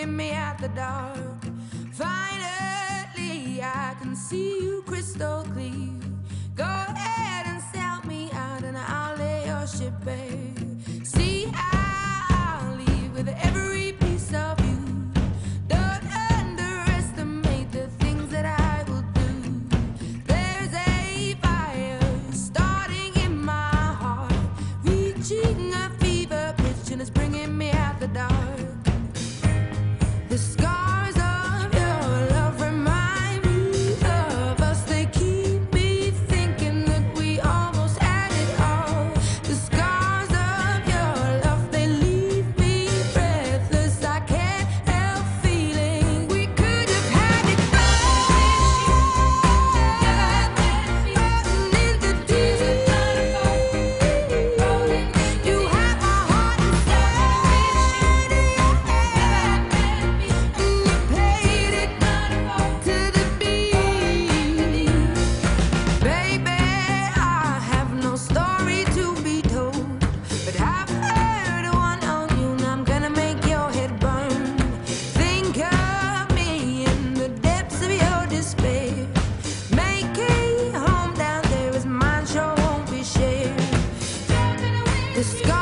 meeting me at the dark. Finally, I can see you crystal clear. Go ahead and sell me out, and I'll lay your ship bare. See, I'll leave with every piece of you. Don't underestimate the things that I will do. There's a fire starting in my heart, reaching a fever pitch, and it's bringing me out the dark. Discover